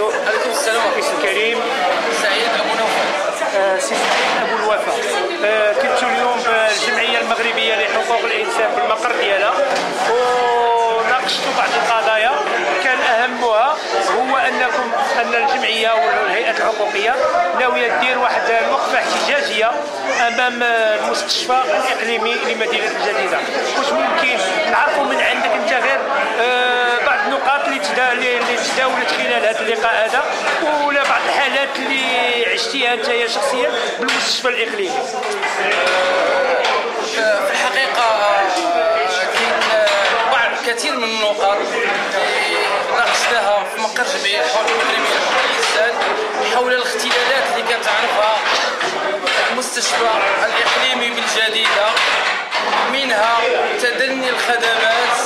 وبركاته عليكم. السلام الرئيس الكريم سعيد أبو نوفل. آه، سي سعيد أبو الوفا. آه، كنت اليوم بالجمعيه المغربية لحقوق الإنسان في المقر ديالها. وناقشت بعض القضايا. كان أهمها هو انكم أن الجمعية والهيئات الحقوقية ناوية دير واحد الوقفه احتجاجية أمام المستشفى الاقليمي لمدينة الجديده واش ممكن؟ نعرفوا من عندك أنت غير آه، بعض اللي اللي تداولت خلال هذا اللقاء هذا ولا بعض الحالات اللي عشتيها انت شخصيا بالمستشفى الإقليمي. في الحقيقة آه، كاين آه، بعض كثير من النقاط ناقشناها في مقر جمعيه لحقوق الانسان حول الاختلالات اللي كتعرفها المستشفى الإقليمي بالجديدة. منها تدني الخدمات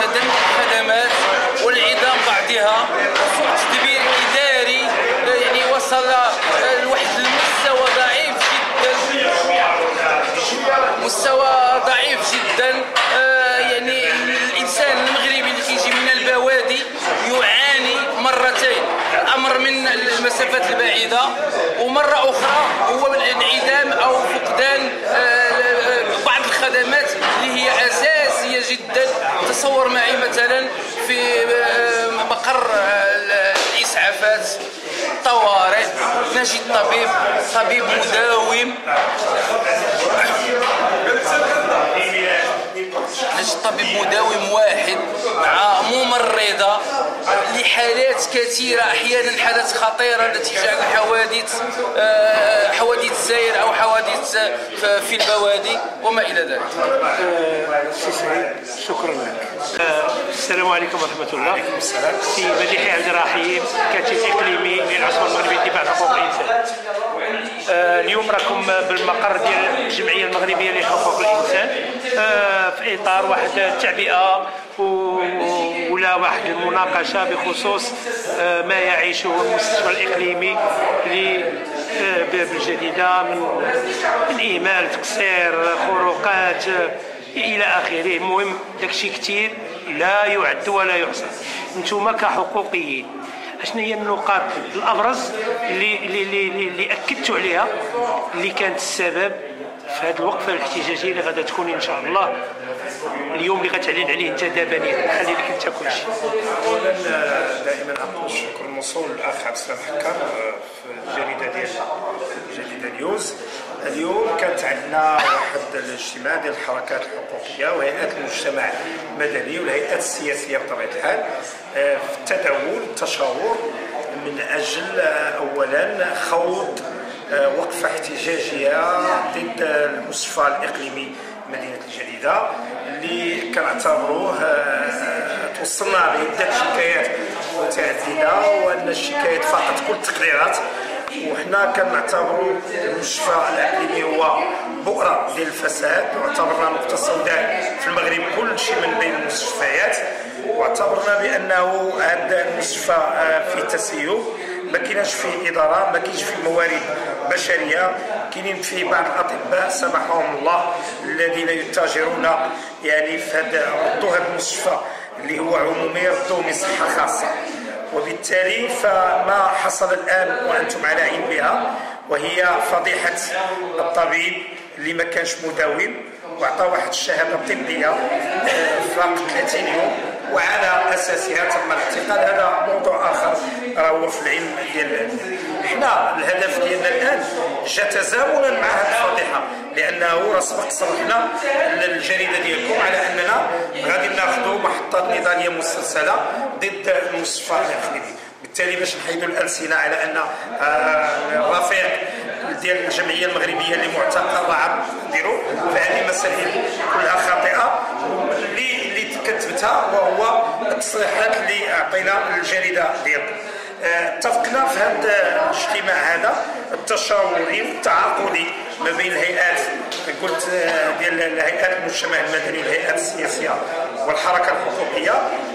تدني الخدمات. بعضها وسوء تدبير إداري آه، يعني وصل آه، لواحد المستوى ضعيف جدا. مستوى ضعيف جدا. آه، يعني الإنسان المغربي اللي كيجي من البوادي يعاني مرتين. أمر من المسافات البعيدة ومرة أخرى هو الانعدام أو فقدان آه، بعض الخدمات اللي هي أساسية جدا. تصور معي مثلا آه، آه، الاسعافات طوارئ نجد طبيب طبيب مداوم. نجد طبيب مداوم واحد مع ممرضة لحالات كثيرة أحيانا حالات خطيرة نتيجة عن حوادث آه، حوادث السير أو حوادث آه، في البوادي وما إلى ذلك. سي سعيد شكرا لك. آه، السلام عليكم ورحمة الله. وعليكم السلام. سي مديحي عبد الرحيم كاتب إقليمي للعصبه المغربيه لدفاع حقوق الانسان آه، اليوم راكم بالمقر ديال الجمعية المغربية لحقوق الإنسان آه، في إطار واحد التعبئة ولا واحد المناقشة بخصوص آه، ما يعيشه المستشفى الإقليمي بالجديده من من إهمال تقصير خروقات إلى آخره. المهم داكشي كثير لا يعد ولا يحصى. أنتم كحقوقيين. اشنا هي النقاط الأبرز اللي اللي اللي, اكدتوا عليها اللي كانت السبب في هذه الوقفه الاحتجاجيه اللي غادا تكون إن شاء الله اليوم اللي غتعلن عليه أنت دابا نخلي لك أنت كل شيء. اولا دائما أقول الشكر الموصول للاخ عبد السلام حكار في الجريدة ديال الجريدة نيوز اليوم عندنا واحد الاجتماع ديال الحركات الحقوقيه وهيئات المجتمع المدني والهيئات السياسية بطبيعة الحال آه، في التداول التشاور من أجل آه، اولا خوض آه، وقفة احتجاجية ضد المستشفى الإقليمي مدينة الجديدة اللي كنعتبروه توصلنا بعده شكايات متعددة وأن الشكايات فقط كل التقريرات وحنا كنعتبروا المستشفى الاقليمي هو بؤرة ديال الفساد واعتبرنا نقطة سوداء في المغرب كل شيء من بين المستشفيات واعتبرنا بأنه هذا المستشفى آه، في تسيب ما كاينش فيه إدارة ما كاينش فيه موارد بشرية كاينين فيه بعض الأطباء سامحهم الله الذين يتاجرون يعني في هذا هذا المستشفى اللي هو عمومي ردوه من صحه خاصة. وبالتالي فما حصل الآن وأنتم على علم بها وهي فضيحة الطبيب اللي ما كانش مداوم واعطى واحد الشهادة طبيه آه، فاق 30 يوم وعلى أساسها تم الاعتقال. هذا موضوع آخر راه هو في العلم ديال حنا. الهدف ديالنا الآن جا تزامنا مع هذه الفضيحة لأنه راه سبق صرحنا للجريده ديالكم على أننا غادي ناخذوا محطات نضاليه مسلسله ضد المستشفى الاقليمي بالتالي باش نحيدوا الألسنة على أن آه، الرفيق ديال الجمعية المغربية اللي معتقل راه نديروا فهذه المسائل كلها خاطئة. اللي اللي كتبتها وهو التصريحات اللي أعطينا للجريده ديالكم. آه، اتفقنا في هذا الاجتماع هذا. التشاوري والتعاقدي ما بين الهيئات. قلت آه، ديال الهيئات المجتمع المدني والهيئات السياسية والحركة الحقوقيه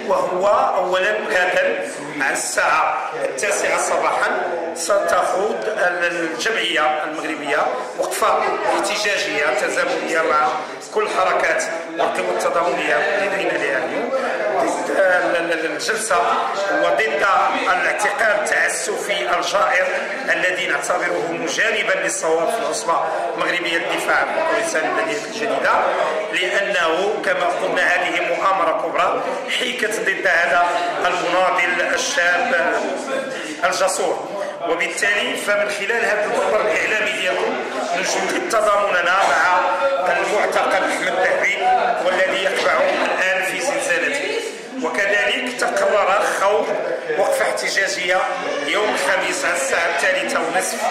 وهو اولا غدا مع الساعة التاسعة صباحا ستخوض الجمعية المغربية وقفة احتجاجية تزامنية مع كل الحركات والقوى التضامنية اللي دعينا لها اليوم. الجلسة وضد الاعتقال التعسفي الجائر الذي نعتبره مجانبا للصواب في العصبة المغربية للدفاع عن حقوق الانسان المدينة الجديدة لأنه كما قلنا هذه مؤامرة كبرى حيكت ضد هذا المناضل الشاب الجسور. وبالتالي فمن خلال هذا المؤتمر الإعلامي ديالكم نجدد تضامننا مع المعتقل أحمد الذهبي والذي يتبع الآن في زنزانته وكذلك تقرر خوض وقفة احتجاجية يوم الخميس على الساعة الثالثة ونصف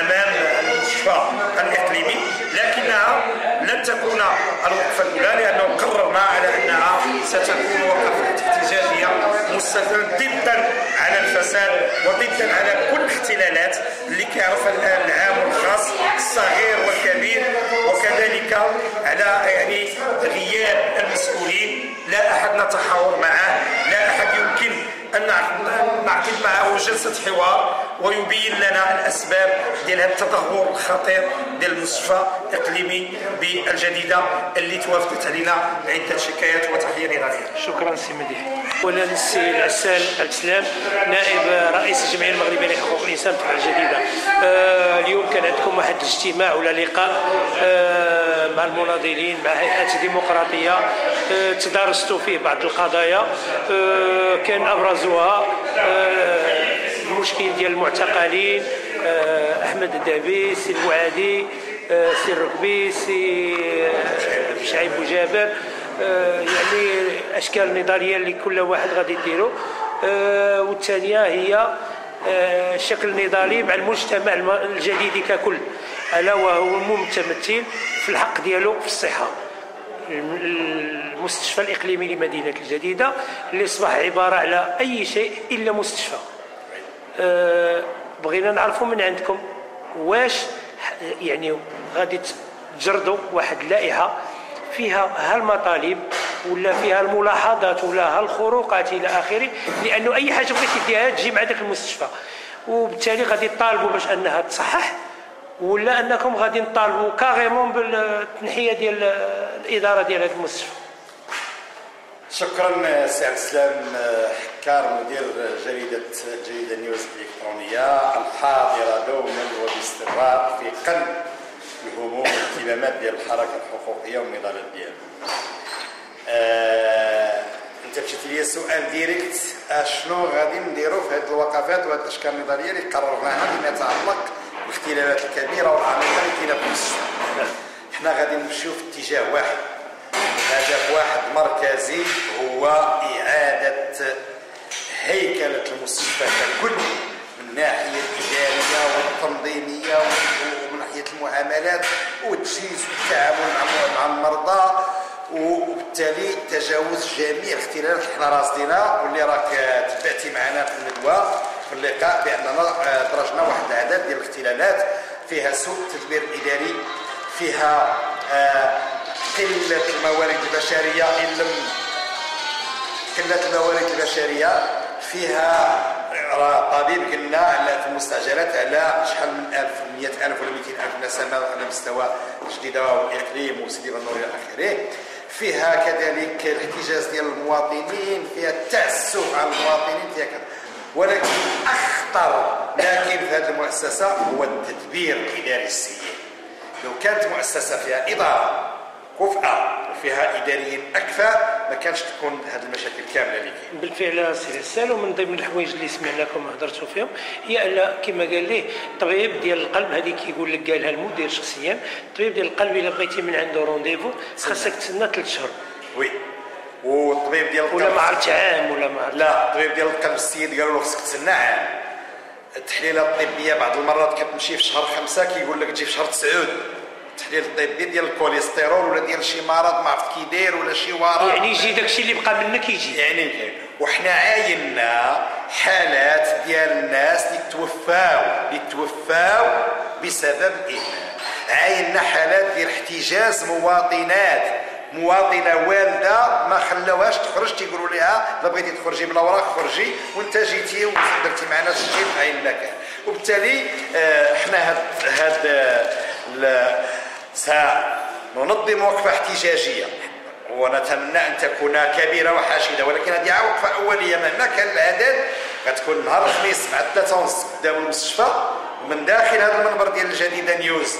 أمام المستشفى الإقليمي لكنها لن تكون الوقفة الأولى لأنه قررنا على أنها ستكون وقفة احتجاجية مستمره ضدا على الفساد وضدا على كل الاحتلالات اللي كيعرف الآن العام والخاص الصغير والكبير وكذلك على يعني غياب المسؤولين لا أحد نتحاور معه لا أحد يمكن أن نعقد معه جلسة حوار ويبين لنا الأسباب ديال هذا التدهور الخطير ديال المستشفى الاقليمي بالجديدة اللي توافدت علينا عدة شكايات وتحية نضاليه. شكرا سي مديح. اولا السي العسال السلام نائب رئيس الجمعية المغربية لحقوق الإنسان في الجديدة. آه اليوم كان عندكم واحد الاجتماع ولا لقاء آه مع المناضلين مع هيئات ديمقراطية آه تدارستوا فيه بعض القضايا. كان أبرزها المشكل ديال المعتقلين أحمد الدعبي سي المعادي آه، سي الركبي سي شعيب بوجابر يعني أشكال النضاليه اللي كل واحد غادي يديرو. والثانيه هي الشكل النضالي مع المجتمع الجديد ككل. ألا وهو متمثل في الحق ديالو في الصحة. المستشفى الإقليمي لمدينة الجديدة اللي أصبح عبارة على أي شيء إلا مستشفى. أه بغينا نعرفوا من عندكم واش يعني غادي تجردوا واحد اللائحة فيها هالمطالب ولا فيها الملاحظات ولا هالخروقات إلى آخره لأنه أي حاجة بغيتي ديرها تجي مع ذاك المستشفى. وبالتالي غادي تطالبوا باش انها تصحح ولا انكم غادي نطالبوا كاريمون بالتنحية ديال الإدارة ديال هذا المستشفى شكرا سي عبد السلام حكار مدير جريدة جريدة نيوز الإلكترونية الحاضره دوما وباستمرار في قلب الهموم والاهتمامات ديال الحركة الحقوقية والنضالات ديالها. انت مشيت لي سؤال ديريكت. أشنو غادي نديروا في هذه الوقفات وهذه الأشكال النضاليه اللي قررناها فيما يتعلق بالاختلافات الكبيرة والعميقه اللي كاينة في المستشفى. حنا غادي نمشيو في اتجاه واحد. هدف واحد مركزي هو إعادة هيكلة المستشفى ككل من الناحية الإدارية والتنظيمية ومن ناحية المعاملات والتجهيز والتعامل مع المرضى. وبالتالي تجاوز جميع الاختلالات اللي حنا راصدينها واللي راك تبعتي معنا في الندوة في اللقاء بأننا درجنا واحد العدد ديال الاختلالات. فيها سوء تدبير إداري فيها آه قلة الموارد البشرية إن لم قلة الموارد البشرية. فيها طبيب قلنا على في المستعجلات على شحال من 1000 100000 ولا 200000 نسمة على مستوى الجديدة والإقليم وسيدي بنور إلى آخره فيها كذلك الاحتجاز ديال المواطنين فيها التعسف على المواطنين فيها كذا. ولكن أخطر لكن في هذه المؤسسة هو التدبير الإداري السيء. لو كانت مؤسسة فيها إدارة كفءه وفيها إداريين اكفاء ما كانش تكون هذه المشاكل كاملة اللي كاين بالفعل سي رسال ومن ضمن الحوايج اللي سمعناكم هضرتوا فيهم هي أن كما قال ليه الطبيب ديال القلب هذه كيقول لك قالها المدير شخصيا الطبيب ديال القلب إلا بغيتي من عنده rendez-vous خاصك تسنى ثلاث شهور. oui. والطبيب ديال القلب ولا ما عرفت عام ولا ما عرفت لا الطبيب ديال القلب السيد قالوا له خصك تسنى عام. التحليلات الطبيه بعض المرات كتمشي في شهر خمسة كيقول لك تجي في شهر تسعود. التحليل الطبي ديال الكوليسترول ولا ديال شي مرض ما عرفت كي داير ولا شي ورم يعني يجي داكشي اللي بقى منك يجي. يعني وحنا عايننا حالات ديال الناس اللي توفاو اللي توفاو بسبب الاهمال عايننا حالات ديال احتجاز مواطنات. مواطنة والدة ما خلاوهاش تخرج تيقولوا لها الا بغيتي تخرجي من الاوراق خرجي وانت جيتي ودرتي معنا سجل عيننا كان وبالتالي إحنا هاد هاد سننظم وقفة احتجاجية. ونتمنى أن تكون كبيرة وحاشدة ولكن هذه وقفه أولية. مهما كان العدد غتكون نهار الخميس مع الثلاثه ونص قدام المستشفى. ومن داخل هذا المنبر ديال الجديدة نيوز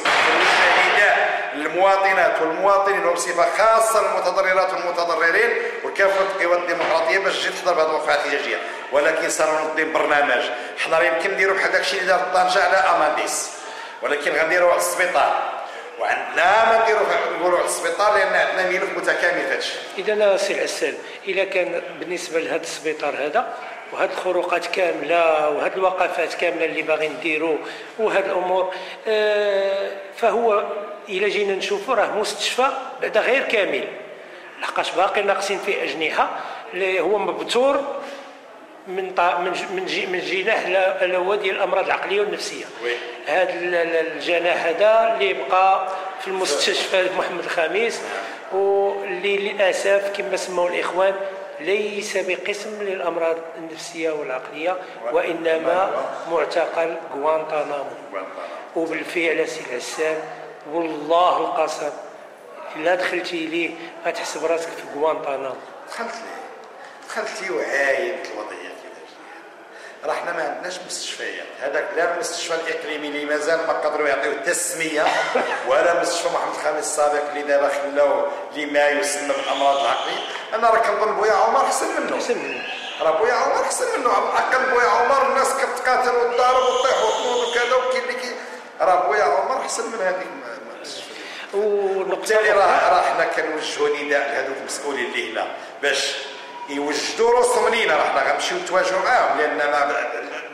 النداء للمواطنات والمواطنين وبصفه خاصة المتضررات والمتضررين. وكافة القوى الديمقراطية باش تجي تحضر بهذه الوقفة الاحتجاجية. ولكن سننظم برنامج. حنا يمكن نديروا بحال داكشي اللي دار طنجه على امانديس ولكن غنديروا على السبيطار. وعندنا ما نديروا نقولوا على السبيطار لأن عندنا ملف متكامل في هادشي إذا سي العسال إذا كان بالنسبة لهذا السبيطار هذا وهاد الخروقات كاملة وهاد الوقفات كاملة اللي باغي نديرو وهاد الأمور آه فهو إلا جينا نشوفوا راه مستشفى بعدا غير كامل. لحقاش باقي ناقصين فيه أجنحة اللي هو مبتور من من من, من جناح هو ديال الأمراض العقلية والنفسية. هذا الجناح هذا اللي بقى في المستشفى محمد الخامس واللي للأسف كما سموا الإخوان ليس بقسم للأمراض النفسية والعقلية وإنما معتقل غوانتانامو. وبالفعل سي العسام والله القسم الا دخلتي ليه غتحس براسك في غوانتانامو. دخلت ليه؟ دخلتي وعايد الوضعية؟ راه حنا ما عندناش مستشفيات. هذاك لا المستشفى الإقليمي اللي مازال ما قدروا يعطيو التسميه ولا مستشفى محمد الخامس السابق اللي دابا خلاو لما يسمى بالأمراض العقلية. أنا راه كنظن بويا عمر أحسن منه. أحسن منه. راه بويا عمر أحسن منه. على الأقل بويا عمر الناس كتقاتل وتضارب وتطيح وتنوض وكذا وكاين اللي كي راه بويا عمر أحسن من هذيك وبالتالي راه راه حنا كنوجهوا نداء لهذوك المسؤولين اللي هنا باش يوجدوا راسهم لينا راه حنا غنمشيو نتواجهوا معاهم لأن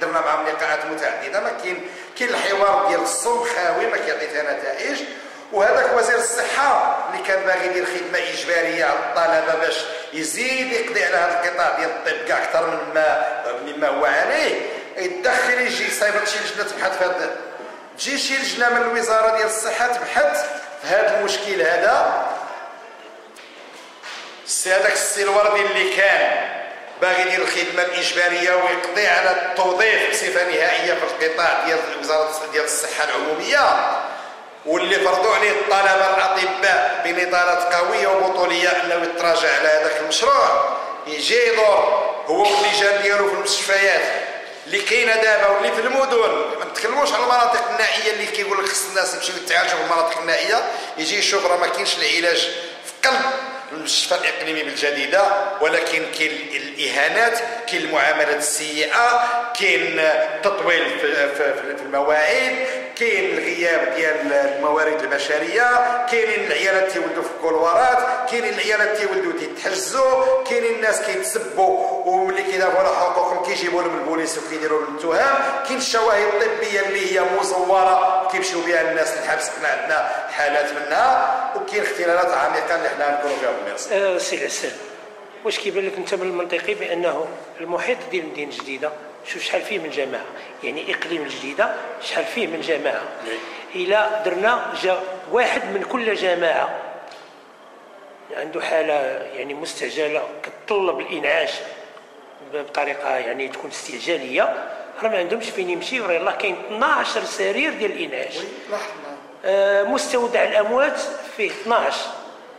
درنا معاهم لقاءات متعددة ما كاين كاين الحوار ديال الصلب خاوي ما كيعطي نتائج. وهذاك وزير الصحة اللي كان باغي يدير خدمة إجبارية على الطلبة باش يزيد يقضي على هذا القطاع ديال الطب كاع أكثر مما مما هو عليه. يدخل يجي يصيفط شي لجنة تبحث في هذا تجي شي لجنة من الوزارة ديال الصحة تبحث في هذا المشكل هذا. هذاك السي الوردي اللي كان باغي يدير الخدمة الإجبارية ويقضي على التوظيف بصفة نهائية في القطاع ديال وزارة ديال الصحة العمومية واللي فرضوا عليه الطلبة الأطباء بنضالات قوية وبطولية انه يتراجع على هذاك المشروع يجي يدور هو واللجان ديالو في المستشفيات اللي كاينة دابا واللي في المدن. ما نتكلموش على المناطق النائية اللي كيقول لك خص الناس يمشيو يتعالجوا في المناطق النائية يجي يشوف راه ما كاينش العلاج في قلب المستشفى الإقليمي بالجديدة ولكن كاين الإهانات كاين المعاملات السيئة كاين التطويل في المواعيد كاين الغياب ديال الموارد البشرية كاينين العيالات تيولدوا في الكولوارات كاينين العيالات تيولدوا تيتحجزوا كاينين الناس كيتسبوا واللي كيدافعوا على حقوقهم كيجيبوا لهم البوليس وكيديروا لهم التهم كاين الشواهد الطبية اللي هي مزورة كيمشيو بها الناس للحبس حنا عندنا حالات منها وكاين اختلالات عميقة اللي حنا نكونوا فيها بالمرصد. أه سي العسل واش كيبان لك أنت من المنطقي بأنه المحيط ديال المدينة الجديده شوف شحال فيه من جماعة يعني إقليم الجديدة شحال فيه من جماعة إلى درنا جا واحد من كل جماعة عنده حالة يعني مستعجلة كتطلب الإنعاش بطريقة يعني تكون استعجالية. راه ما عندهمش فين يمشي وراه يلاه كاين 12 سرير ديال الإنعاش. آه مستودع الأموات فيه 12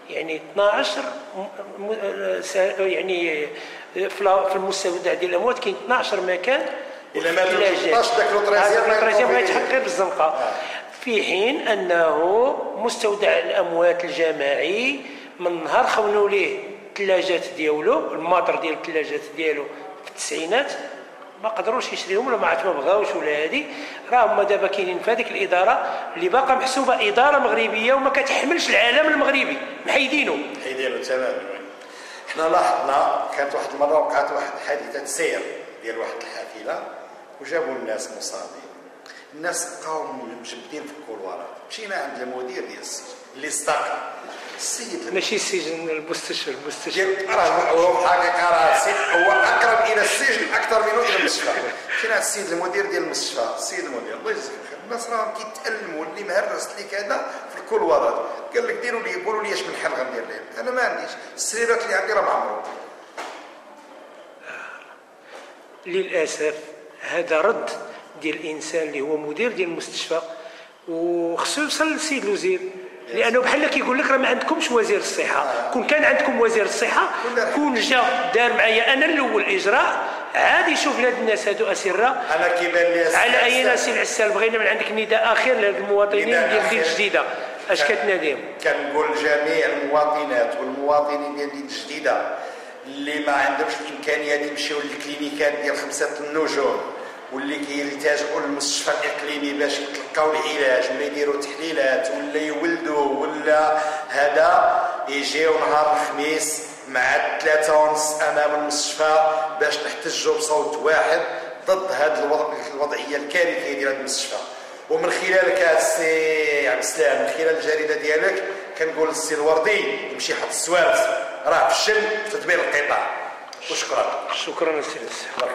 يعني 12 آه، يعني في المستودع ديال الاموات كاين 12 مكان إلا مات 13 داك لوطريزيام ما يتحقق غير بالزنقة. آه. في حين أنه مستودع الأموات الجماعي من نهار خونوا ليه الثلاجات ديالو الماطر ديال الثلاجات ديالو في التسعينات ما قدروش يشريهم ولا ما عاد ما بغاوش ولا هادي. راه هما دابا كاينين في هذيك الإدارة اللي باقا محسوبة إدارة مغربية وما كتحملش العالم المغربي محيدينه محيدينه تماما حنا لاحظنا كانت واحد المرة وقعت واحد حادثه سير ديال واحد الحافلة وجابوا الناس مصابين. الناس بقاو مجبدين في الكولوارات مشينا عند المدير ديال السجن اللي استقل السيد ماشي السجن المستشفى المستشفى. راه هو الحقيقة راه هو أقرب إلى السجن أكثر منه إلى المستشفى. كاين السيد المدير ديال المستشفى. السيد المدير الله يجزيك الخير. الناس راهم كيتألموا اللي مهرس اللي كذا في الكولوارات قال لك ديروا لي قولوا لي اش من حل غندير لهم أنا ما عنديش. السريرات اللي عندي راه معمرون للأسف هذا رد ديال الإنسان اللي هو مدير ديال المستشفى وخصو يوصل للسيد الوزير. لأنه بحال كيقول لك راه ما عندكمش وزير الصحة. كون كان عندكم وزير الصحة كون جا دار معايا أنا الأول إجراء عاد يشوف لهاد الناس هادو أسرة. أنا كيبان لي على أي سي العسال بغينا من عندك نداء اخير للمواطنين ديال مدينه أخير. جديده أش كتناديهم؟ كنقول لجميع المواطنات والمواطنين ديال مدينه جديده اللي ما عندهمش الإمكانية يمشيو للكلينيكات ديال خمسة النجوم واللي كيلتجئوا للمستشفى الإقليمي باش يتلقاو العلاج ولا يديروا تحليلات ولا يولدوا ولا هذا يجيو نهار الخميس مع الثلاثة ونص أمام المستشفى باش نحتجوا بصوت واحد ضد هذه الوضع الوضعية الكارثية ديال المستشفى. ومن خلالك السي عبد السلام من خلال الجريدة ديالك كنقول للسي الوردي يمشي يحط السوارت. راه في في تدبير القطاع. وشكرا. شكرا سي العسال